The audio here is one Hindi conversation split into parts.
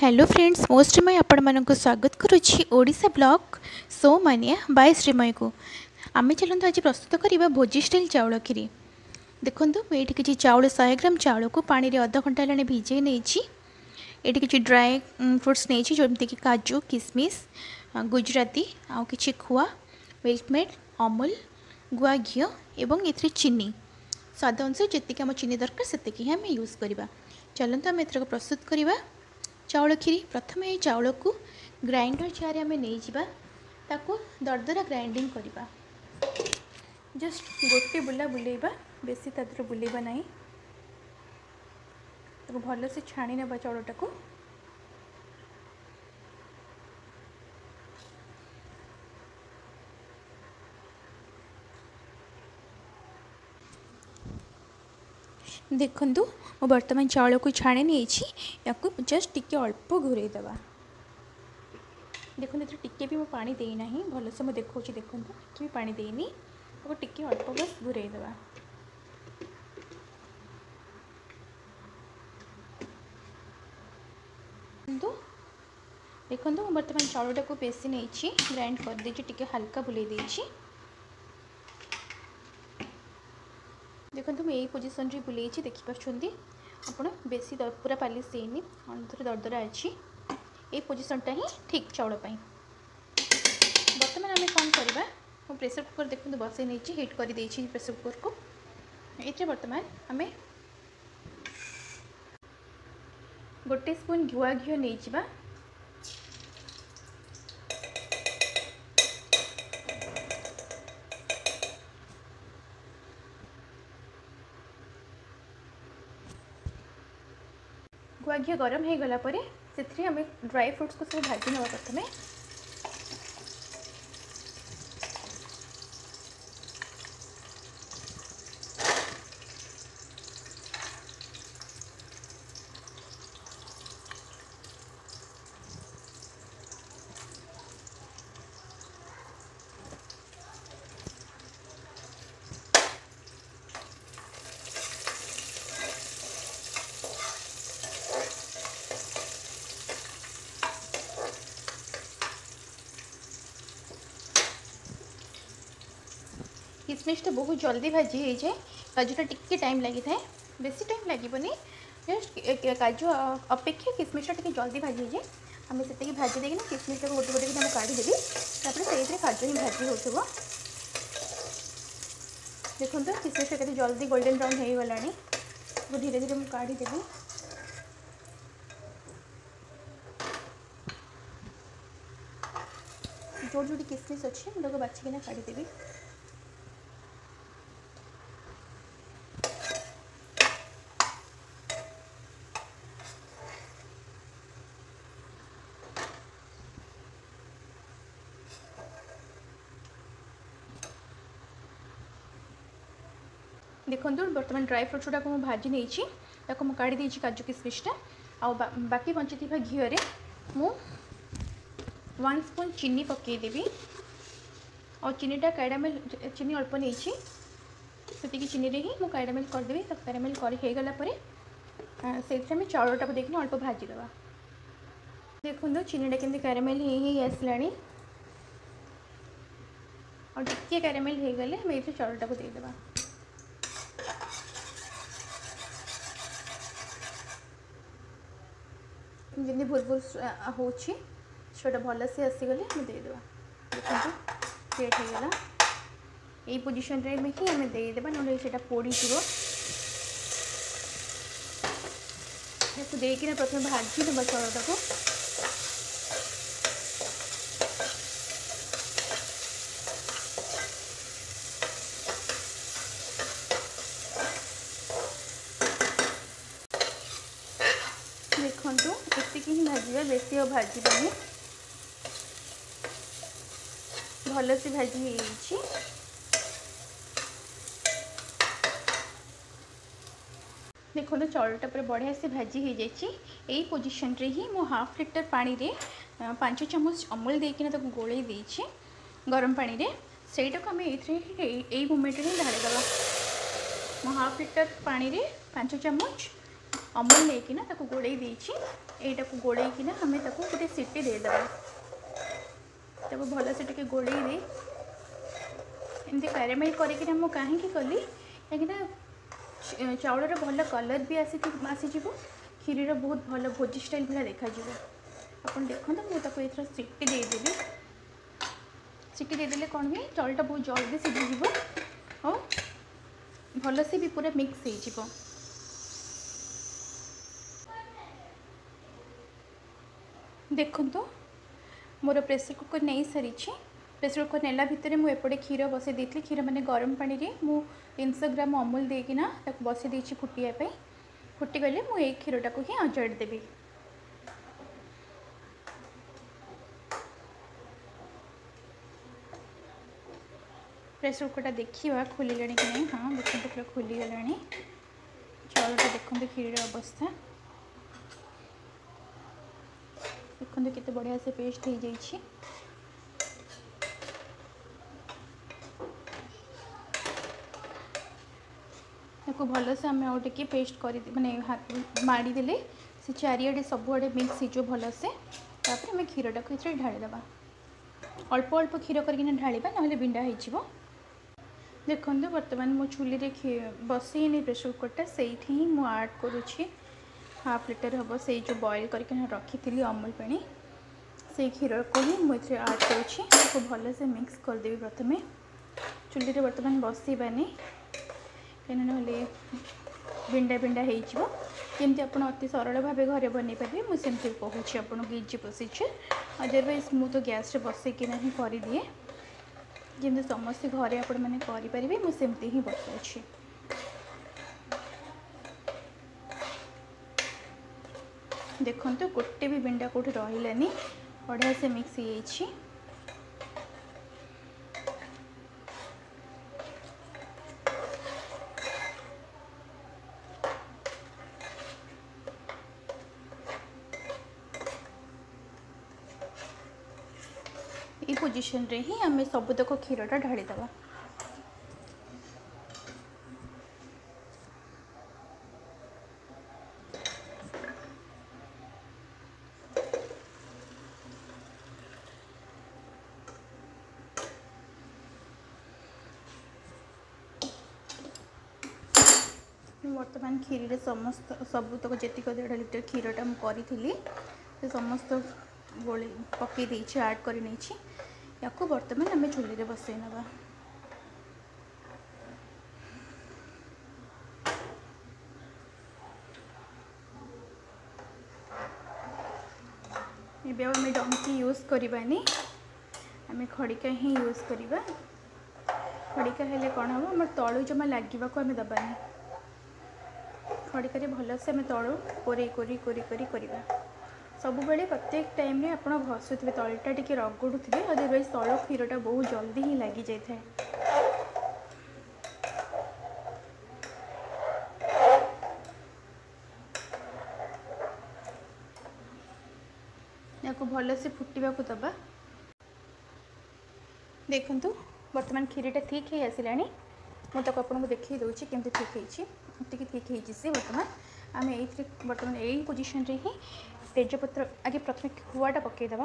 हेलो फ्रेंड्स मोस्टमय आपको स्वागत करुच्चा ब्लक सोमानिया बाय श्रीमय को आम चलो आज प्रस्तुत करवा भोजी स्टाइल चाउल क्षीरी देखो ये किसी चाउल शहे ग्राम चाउल को पानी अध घंटा हेला भिजे नहीं किसी ड्राए फ्रुट्स नहीं काजु किसमिश गुजराती आ कि खुआ मिल्कमेड अमूल गुआ घी एवं ये चीनी स्वाद अनुसार जितकी आम चीनी दरकार से आम यूज करवा चलत आम एथर प्रस्तुत करवा चाउल क्षीरी प्रथम ये चाउल को ग्राइंडर चेयर आम नहीं जावा दरदरा ग्राइंडिंग करवा जस्ट गोटे बुला बुलेबा बेसी तरह बुलेबा ना भलसे छाणी ना चाउलटा को ଦେଖନ୍ତୁ ମୁଁ ବର୍ତ୍ତମାନ ଚାଉଳକୁ ଛାଣି ନେଇଛି ୟାକୁ ଜଷ୍ଟ ଟିକେ ଅଳ୍ପ ଘୋରେଇ ଦେବା ଦେଖନ୍ତୁ ଏଥିରେ ଟିକେ ବି ମୁଁ ପାଣି ଦେଇନାହିଁ ଭଲସେ ମୁଁ ଦେଖାଉଛି ଦେଖନ୍ତୁ ଟିକେ ବି ପାଣି ଦେଇନି ତାକୁ ଟିକେ ଅଳ୍ପ ବସ୍ ଘୋରେଇ ଦେବା ଦେଖନ୍ତୁ ଦେଖନ୍ତୁ ମୁଁ ବର୍ତ୍ତମାନ ଚାଉଳଟାକୁ ପେଶି ନେଇଛି ଗ୍ରାଇଣ୍ଡ କରିଦେଇଛି ଟିକେ ହାଲକା ବୁଲେଇ ଦେଇଛି देखते मुझे पोजिशन बुले देखिपी आपड़ बेस पूरा पालिश देनी अंतर दरदरा अच्छी ये पोजिशनटा ही ठीक चौलपी बर्तमान आम कौन करवा प्रेसर कुकर देखते बसई नहीं हिट कर प्रेसर कुकर को ये बर्तमान आम गोटे स्पून घुआ घी नहीं मैगी हाँ, गरम हो गला ड्राई फ्रुट्स को सब भाजने प्रथम किसमिश तो बहुत जल्दी भाजी हो जाए काजुटा टी टाइम लगी था बेस टाइम लगे जस्ट काजु अपेक्षा किसमिशा टी जल्दी भाजी हो जाए आम से भाजी देखना किसमिशा गोटे गोटे कि काढ़ीदेवी तापर काजु ही भाजी हो देखो किसमिशा कैसे जल्दी गोल्डेन ब्राउन हो गला धीरे धीरे मुझे काढ़ीदेवी जो जोड़ी किसमिश अच्छे बाछिकिना काढ़ीदेवी देखु बर्तमान ड्राई फ्रुट्स गुड़ाक मुझे भाजी नहीं काढ़ी देखिए काजु किसमिशा आ बाकी बची घी वन स्पून चीनी पकईदेवि और चीनीटा कैराम चीनी अल्प नहीं चीनी ही मुझे कैडामेल करदेवि तो कैडामेल करापर से आम अल्प भाजीद देखो चीनीटा कमी कैरामेल आसला और टे कैरामेल होगले चाउलटा को देदेबा ଯେମିତି ଭୁଲ ଭୁଲ ହେଉଛି ସେଇଟା ଭଲସେ ଆସିଗଲେ ଆମେ ଦେଇଦେବା ଦେଖନ୍ତୁ କ୍ରିଏଟ୍ ହେଇଗଲା ଏଇ ପୋଜିସନ୍ରେ ନେଇକି ଆମେ ଦେଇଦେବା ନହେଲେ ସେଇଟା ପୋଡ଼ିଯିବ ତାକୁ ଦେଇକିନା ପ୍ରଥମେ ଭାଜି ଦେବା ଚାଉଳଟାକୁ ବେଶୀ ଆଉ ଭାଜିବାନି ଭଲସେ ଭାଜି ହେଇଯାଇଛି ଦେଖନ୍ତୁ ଚାଉଳଟା ପୁରା ବଢ଼ିଆ ସେ ଭାଜି ହେଇଯାଇଛି ଏଇ ପୋଜିସନ୍ରେ ହିଁ ମୁଁ ହାଫ୍ ଲିଟର ପାଣିରେ ପାଞ୍ଚ ଚାମଚ ଅମୁଲ ଦେଇକିନା ତାକୁ ଗୋଳେଇ ଦେଇଛି ଗରମ ପାଣିରେ ସେଇଟାକୁ ଆମେ ଏଇଥିରେ ଏଇ ମୋମେଣ୍ଟରେ ହିଁ ଢାଳିଦେବା ମୁଁ ହାଫ୍ ଲିଟର ପାଣିରେ ପାଞ୍ଚ ଚାମଚ ଅମୁଲ ନେଇକିନା ତାକୁ ଗୋଳେଇ ଦେଇଛି ଏଇଟାକୁ ଗୋଳେଇକିନା ଆମେ ତାକୁ ଗୋଟେ ସିଟି ଦେଇଦେବା ତାକୁ ଭଲସେ ଟିକେ ଗୋଳେଇ ଦେଇ ଏମିତି କ୍ୟାରେମେଲ୍ କରିକିନା ମୁଁ କାହିଁକି କଲି କାହିଁକିନା ଚାଉଳର ଭଲ କଲର୍ ବି ଆସି ଆସିଯିବ କ୍ଷୀରିର ବହୁତ ଭଲ ଭୋଜି ଷ୍ଟାଇଲ୍ ଭଳିଆ ଦେଖାଯିବ ଆପଣ ଦେଖନ୍ତୁ ମୁଁ ତାକୁ ଏଥର ସିଟି ଦେଇଦେବି ସିଟି ଦେଇଦେଲେ କ'ଣ ହୁଏ ଚାଉଳଟା ବହୁତ ଜଲ୍ଦି ସିଝିଯିବ ହଉ ଭଲସେ ବି ପୁରା ମିକ୍ସ ହେଇଯିବ देखो मोर प्रेसर कुकर नहीं सारी प्रेसर कुकर ने भितर मुझे क्षीर बसई दे क्षीर मैंने गरम पाने सौ ग्राम अमूल देकना बसई दे फुटाप फुटिगले मुझे ये क्षीरटा को हिं अजाड़ देवी प्रेसर कुकरटा देखा खुल कि हाँ देखते पूरा खोली गला चाउल देखते क्षीर अवस्था देखते के बढ़िया से पेस्ट हो जा भलसे आम आगे पेस्ट कर मानने मड़ीदे से चारिड़े सबुआ मिक्स हो भलसे आम क्षीरटा को ढाद अल्प अल्प क्षीर करके ढाबा ना बिंडा हो देखो बर्तमान तो मो चूली बसईनी प्रेसर कुकरटा से मुझ आड करुँ हाफ लिटर हम से जो बॉईल करके रखी थी अमूल पाणी से क्षीर को ही मुझे आड कर भलेसे मिक्स करदेवि प्रथम चूली में बर्तमान बसवानी कहीं ना भिंडा भिंडा होती आप अति सरल भाव घर पारे मुझे कहूँ आपको इजी प्रोसीजर अदरवैज मु तो गैस बसईकना ही कि समस्त घर आपरें मुझे सेमती ही बताऊँ ଦେଖନ୍ତୁ ଗୋଟେ ବି ବିଣ୍ଡା କେଉଁଠି ରହିଲାନି ବଢ଼ିଆ ସେ ମିକ୍ସ ହେଇଯାଇଛି এই ହିଁ ଆମେ ସବୁତକ କ୍ଷୀରଟା ଢାଳିଦେବା ମୁଁ ବର୍ତ୍ତମାନ କ୍ଷୀରିରେ ସମସ୍ତ ସବୁତକ ଯେତିକ ଦେଢ଼ ଲିଟର କ୍ଷୀରଟା ମୁଁ କରିଥିଲି ସେ ସମସ୍ତ ଗୋଳି ପକାଇ ଦେଇଛି ଆଡ଼୍ କରି ନେଇଛି ୟାକୁ ବର୍ତ୍ତମାନ ଆମେ ଚୁଲିରେ ବସାଇ ନେବା ଏବେ ଆଉ ଆମେ ଡଙ୍କି ୟୁଜ୍ କରିବାନି ଆମେ ଖଡ଼ିକା ହିଁ ୟୁଜ୍ କରିବା ଖଡ଼ିକା ହେଲେ କ'ଣ ହେବ ଆମର ତଳୁ ଜମା ଲାଗିବାକୁ ଆମେ ଦେବାନି खड़ी खड़िकार भलसे तलू कोर कोरी कोरी कर सबुबे प्रत्येक टाइम आप घसुए तलटा टी रगड़ू थे अदरवैज तल क्षीरटा बहुत जल्दी ही लग जाए भलसे फुटा को दबा देखु बर्तमान क्षीरीटा ठीक है आसानी मुझे आपको देखिए कमी ठीक है टिके टिके से बर्तमान आम ए बर्तमान यही पोजिशन ही तेजपत आगे प्रथम खुआटा पकईदे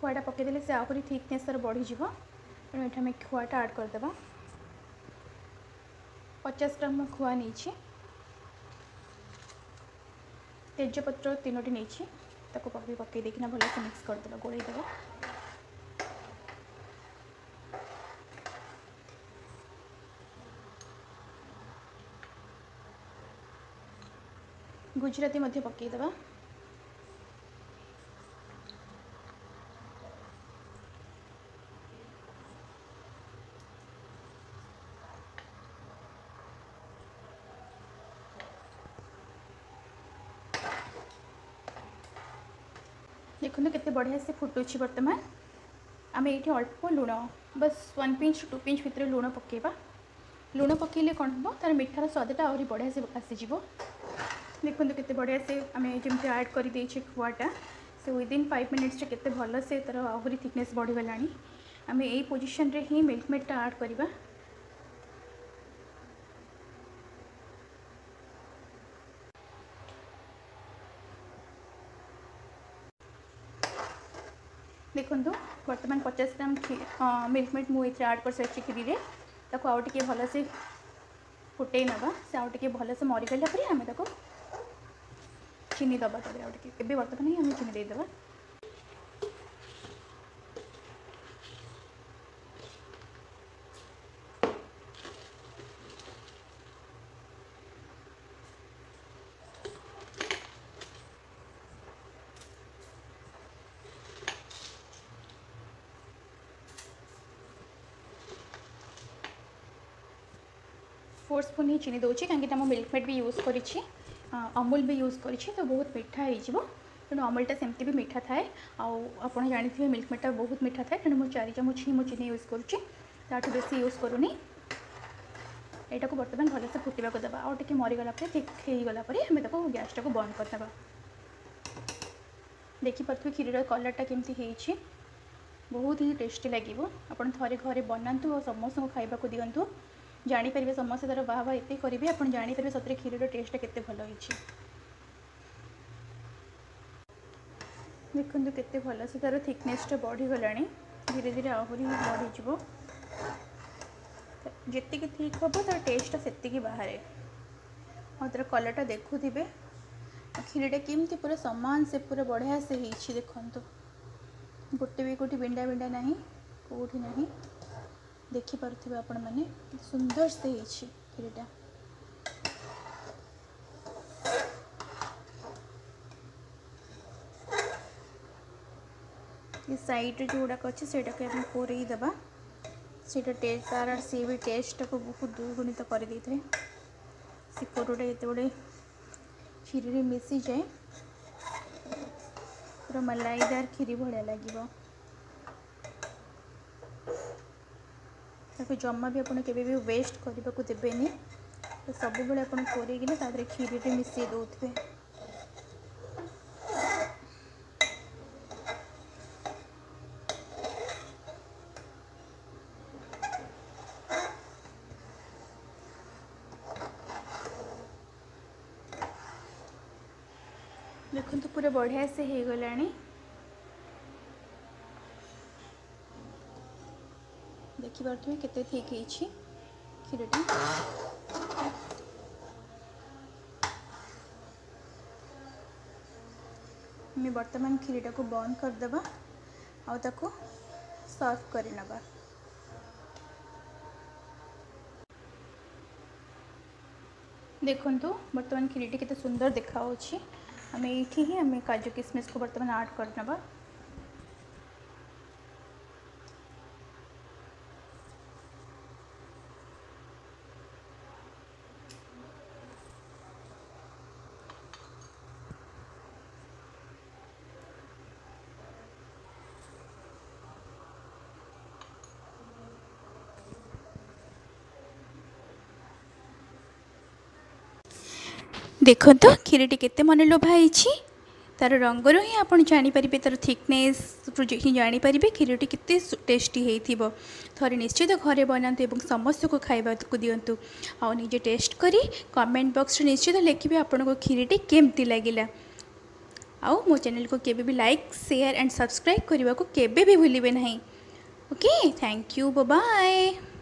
खुआटा पकईदे से आहरी थिकने बढ़ीज तेनाली खुआटा आड करदे पचास ग्राम मु खुआ नहीं तेजपत्र तीनो नहीं पकई देखना भलेसे मिक्स करदे गोल गुजराती पकईद हाँ? देखो के बढ़िया से फुटुच्छी बर्तमान आम ये अल्प लुण बस वन पिंच टू पिंच भितर लुण पकईवा लुण पकईले कौन हम तार मिठार स्वादा आढ़िया से आसीज देखते के बढ़िया से आम जमी आड कर खुआटा से विदिन फाइव मिनिट्स के भलसे तर आहरी थिकने बढ़ीगला आम यही पोजिशन ही मिल्क मेडटा आड करवा देखु बर्तमान पचास ग्राम मिल्क मेड मुझे आड कर सारी क्षीरी आल से फुटे नवा से आल से मरीगला आम चीनी दबा तर एब बर्तमान ही चीनी देदेव फोर स्पून ही चीनी दूसरी कहीं मिल्क मेड भी यूज करी ଅମୁଲ ବି ୟୁଜ୍ କରିଛି ତ ବହୁତ ମିଠା ହେଇଯିବ ତେଣୁ ଅମୁଲଟା ସେମିତି ବି ମିଠା ଥାଏ ଆଉ ଆପଣ ଜାଣିଥିବେ ମିଲ୍କ ମେଡ଼୍ଟା ବହୁତ ମିଠା ଥାଏ ତେଣୁ ମୁଁ ଚାରି ଚାମଚ ହିଁ ମୁଁ ଚିନି ୟୁଜ୍ କରୁଛି ତା'ଠୁ ବେଶୀ ୟୁଜ୍ କରୁନି ଏଇଟାକୁ ବର୍ତ୍ତମାନ ଭଲସେ ଫୁଟିବାକୁ ଦେବା ଆଉ ଟିକେ ମରିଗଲା ପରେ ଠିକ୍ ହେଇଗଲା ପରେ ଆମେ ତାକୁ ଗ୍ୟାସ୍ଟାକୁ ବନ୍ଦ କରିଦେବା ଦେଖିପାରୁଥିବେ କ୍ଷୀରର କଲର୍ଟା କେମିତି ହେଇଛି ବହୁତ ହିଁ ଟେଷ୍ଟି ଲାଗିବ ଆପଣ ଥରେ ଘରେ ବନାନ୍ତୁ ଆଉ ସମସ୍ତଙ୍କୁ ଖାଇବାକୁ ଦିଅନ୍ତୁ जापर समस्त तरह वाह वाह ये करेंगे आप जापर सतरे क्षीर टेस्ट के देखते होती देखो के तरह थिकनेसटा बढ़ीगला धीरे धीरे आहरी बढ़ीज जीक थिक हम तर टेस्ट से बाहर और तर कलरटा देखु थे क्षीरटा किमती पूरा सामान से पूरा बढ़िया से हो देखु गोटे भी कौटी विंडा बिंडा ना कौटी ना ଦେଖିପାରୁଥିବେ ଆପଣମାନେ ସୁନ୍ଦର ସେ ହେଇଛି କ୍ଷୀରିଟା ଏ ସାଇଡ଼୍ରେ ଯେଉଁଗୁଡ଼ାକ ଅଛି ସେଇଟାକୁ ଆମେ କୋରେଇ ଦେବା ସେଇଟା ଟେଷ୍ଟ ତା'ର ସେ ବି ଟେଷ୍ଟଟାକୁ ବହୁତ ଦୁର୍ଗୁଣିତ କରିଦେଇଥାଏ ସେ କୋରଟା ଯେତେବେଳେ କ୍ଷୀରିରେ ମିଶିଯାଏ ପୁରା ମଲାଇଦାର କ୍ଷୀରି ଭଳିଆ ଲାଗିବ जमा भी आपड़ के वेस्ट करने को देवेन तो सब बड़े आपरी क्षीरी मिसई दौते देखता पूरा बढ़िया से हो गला देखिपे के क्षीरटा बर्तमान क्षीरटा को बंद करदे सर्व कर देखु बर्तमान क्षीरटे के सुंदर देखा आम ये ही आम काजू किसमिश को बर्तमान आड कर करदे ଦେଖନ୍ତୁ କ୍ଷୀରିଟି କେତେ ମନଲୋଭା ହେଇଛି ତା'ର ରଙ୍ଗରୁ ହିଁ ଆପଣ ଜାଣିପାରିବେ ତା'ର ଥିକନେସ୍ରୁ ହିଁ ଜାଣିପାରିବେ କ୍ଷୀରଟି କେତେ ଟେଷ୍ଟି ହେଇଥିବ ଥରେ ନିଶ୍ଚିତ ଘରେ ବନାନ୍ତୁ ଏବଂ ସମସ୍ତଙ୍କୁ ଖାଇବାକୁ ଦିଅନ୍ତୁ ଆଉ ନିଜେ ଟେଷ୍ଟ କରି କମେଣ୍ଟ ବକ୍ସରେ ନିଶ୍ଚିତ ଲେଖିବେ ଆପଣଙ୍କ କ୍ଷୀରିଟି କେମିତି ଲାଗିଲା ଆଉ ମୋ ଚ୍ୟାନେଲକୁ କେବେ ବି ଲାଇକ୍ ସେୟାର ଆଣ୍ଡ ସବସ୍କ୍ରାଇବ୍ କରିବାକୁ କେବେ ବି ଭୁଲିବେ ନାହିଁ ଓକେ ଥ୍ୟାଙ୍କ ୟୁ ବାଏ